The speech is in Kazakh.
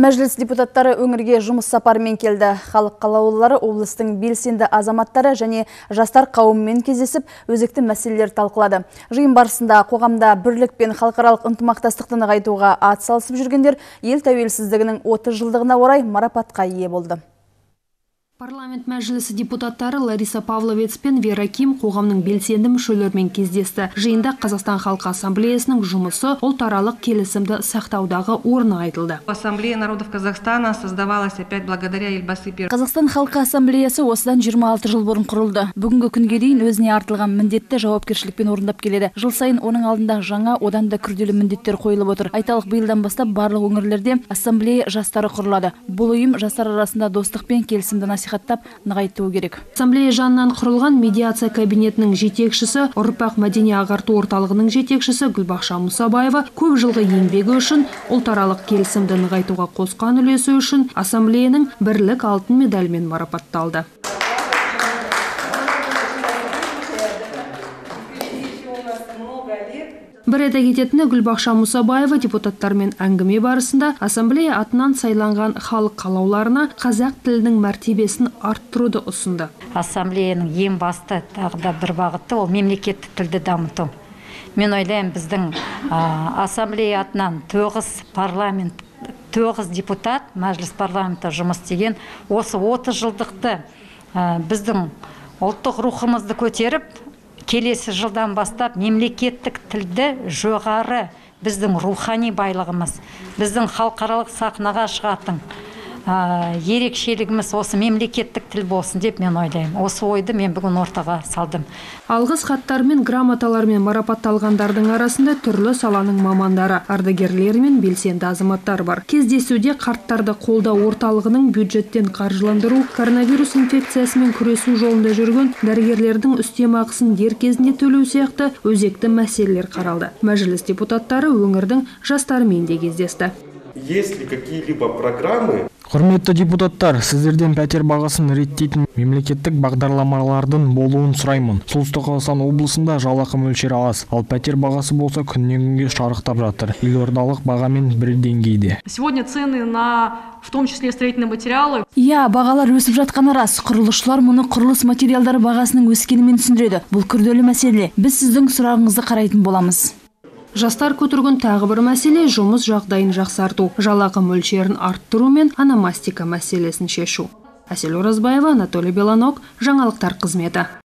Мәжіліс депутаттары өңірге жұмыс сапарымен келді. Халық қалаулылары облыстың белсенді азаматтары және жастар қауымымен кездесіп, өзекті мәселелер талқылады. Жиын барысында қоғамда бірлік пен халықаралық ынтымақтастықты нығайтуға ат салысып жүргендер ел тәуелсіздігінің 30 жылдығына орай марапатқа ие болды. Парламент мәжілісі депутаттары Лариса Павловец пен Вера Ким қоғамның белсенді мүшелерімен кездесті. Жиында Қазақстан халқы ассамблеясының жұмысы ұлтаралық келісімді сақтаудағы орны айтылды. Ассамблея народов Казахстана создавалась опять благодаря Елбасы Қазақстан халқы ассамблеясы осыдан 26 жыл бұрын құрылды. Бүгінгі күнге дейін өзіне артылған міндетті жауапкершілікпен орындап келеді. Жыл сайын оның алдында жаңа одан да күрделі міндеттер қойылып отыр. Айталық биылдан бастап барлық өңірлерде ассамблея жастары құрылады. Бұл ұйым жастар арасында достық пен келісімді насихаттап нығайтуы керек. Ассамблея жанынан құрылған медиация кабинетінің жетекшісі ұрпақ мәдени ағарту орталығының жетекшісі гүлбақша мұсабаева көп жылғы еңбегі үшін ұлтаралық келісімді нығайтуға қосқан үлесі үшін ассамблеяның бірлік алтын медальмен марапатталды. Бір айта кететіні гүлбақша мұсабаева депутаттармен әңгіме барысында ассамблея атынан сайланған халық қалауларына қазақ тілінің мәртебесін арттыруды ұсынды. Ассамблеяның ең басты тағы да бір бағыты ол мемлекеттік тілді дамыту. Мен ойлаймын біздің ассамблея атынан тоғыз парламент тоғыз депутат мәжіліс парламенті жұмыс істеген. Осы 30 жылдықты біздің ұлттық рухымызды көтеріп келесі жылдан бастап мемлекеттік тілді жоғары біздің рухани байлығымыз біздің халықаралық сахнаға шығатын. Ерекшелігіміз осы мемлекеттік тіл болсын деп мен ойлаймын. Осы ойды мен бүгін ортаға салдым. Алғыс хаттар мен грамоталармен марапатталғандардың арасында түрлі саланың мамандары ардагерлер мен белсенді азаматтар бар. Кездесуде қарттарды қолдау орталығының бюджеттен қаржыландыру коронавирус инфекциясымен күресу жолында жүрген дәрігерлердің үстемақысын дер кезінде төлеу сияқты өзекті мәселелер қаралды. Мәжіліс депутаттары өңірдің жастарымен де кездесті. Есть ли какие-либо программы құрметті депутаттар сіздерден пәтер бағасын реттейтін мемлекеттік бағдарламалардың болуын сұраймын. Солтүстік қазақстан облысында жалақы мөлшері аз ал пәтер бағасы болса күннен күнге шарықтап жатыр. Елордалық бағамен бір деңгейде. Сегодня цены на в том числе строительные материалы. Иә бағалар өсіп жатқаны рас. Құрылысшылар мұны құрылыс материалдары бағасының өскенімен түсіндіреді. Бұл күрделі мәселе. Біз сіздің сұрағыңызды қарайтын боламыз. Жастар көтерген тағы бір мәселе жұмыс жағдайын жақсарту. Жалақы мөлшерін арттыру мен аномастика мәселесін шешу. Әсел оразбаева анатолий беланок жаңалықтар қызметі.